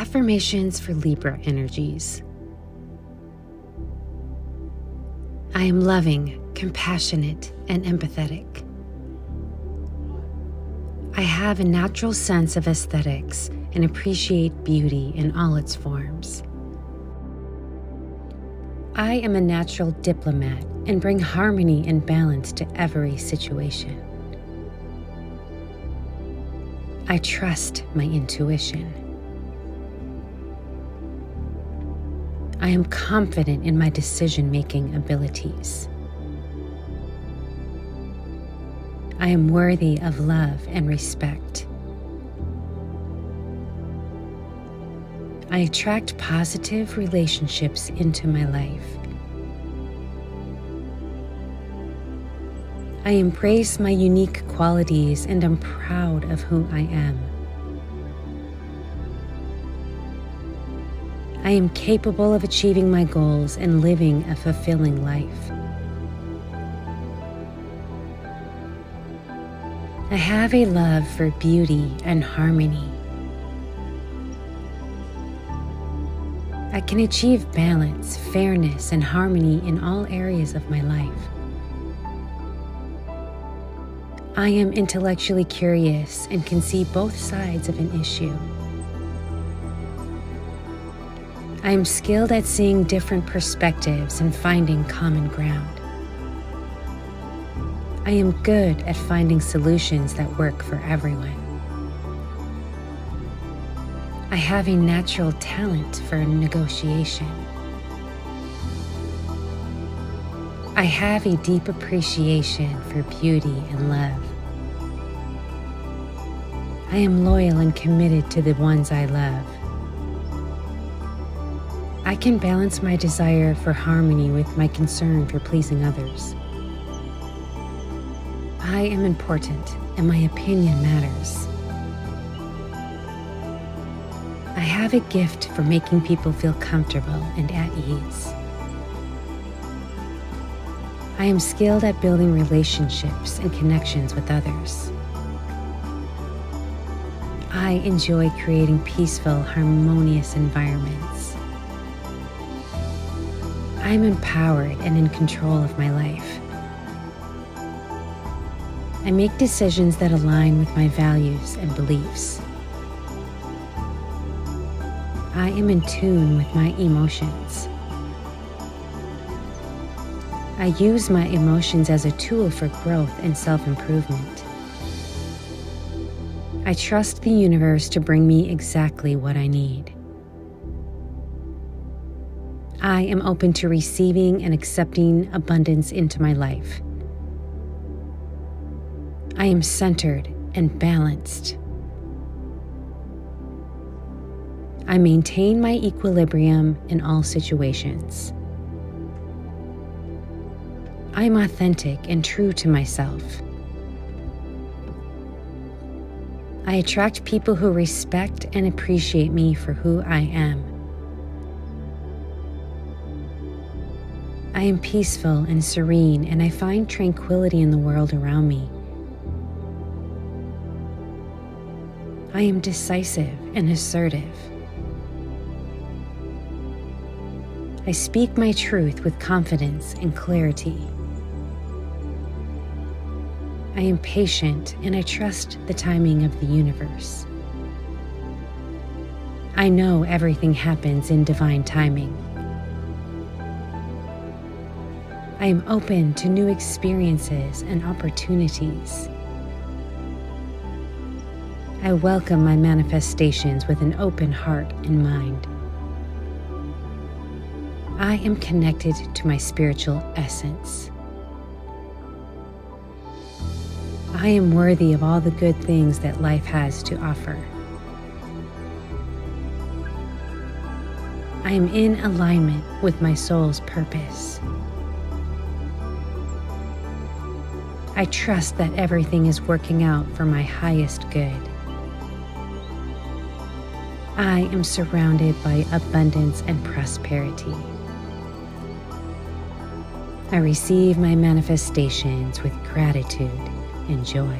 Affirmations for Libra energies. I am loving, compassionate, and empathetic. I have a natural sense of aesthetics and appreciate beauty in all its forms. I am a natural diplomat and bring harmony and balance to every situation. I trust my intuition. I am confident in my decision making abilities. I am worthy of love and respect. I attract positive relationships into my life. I embrace my unique qualities and am proud of who I am. I am capable of achieving my goals and living a fulfilling life. I have a love for beauty and harmony. I can achieve balance, fairness, and harmony in all areas of my life. I am intellectually curious and can see both sides of an issue. I am skilled at seeing different perspectives and finding common ground. I am good at finding solutions that work for everyone. I have a natural talent for negotiation. I have a deep appreciation for beauty and love. I am loyal and committed to the ones I love. I can balance my desire for harmony with my concern for pleasing others. I am important and my opinion matters. I have a gift for making people feel comfortable and at ease. I am skilled at building relationships and connections with others. I enjoy creating peaceful, harmonious environments. I am empowered and in control of my life. I make decisions that align with my values and beliefs. I am in tune with my emotions. I use my emotions as a tool for growth and self improvement. I trust the universe to bring me exactly what I need. I am open to receiving and accepting abundance into my life. I am centered and balanced. I maintain my equilibrium in all situations. I am authentic and true to myself. I attract people who respect and appreciate me for who I am. I am peaceful and serene, and I find tranquility in the world around me. I am decisive and assertive. I speak my truth with confidence and clarity. I am patient and I trust the timing of the universe. I know everything happens in divine timing. I am open to new experiences and opportunities. I welcome my manifestations with an open heart and mind. I am connected to my spiritual essence. I am worthy of all the good things that life has to offer. I am in alignment with my soul's purpose. I trust that everything is working out for my highest good. I am surrounded by abundance and prosperity. I receive my manifestations with gratitude and joy.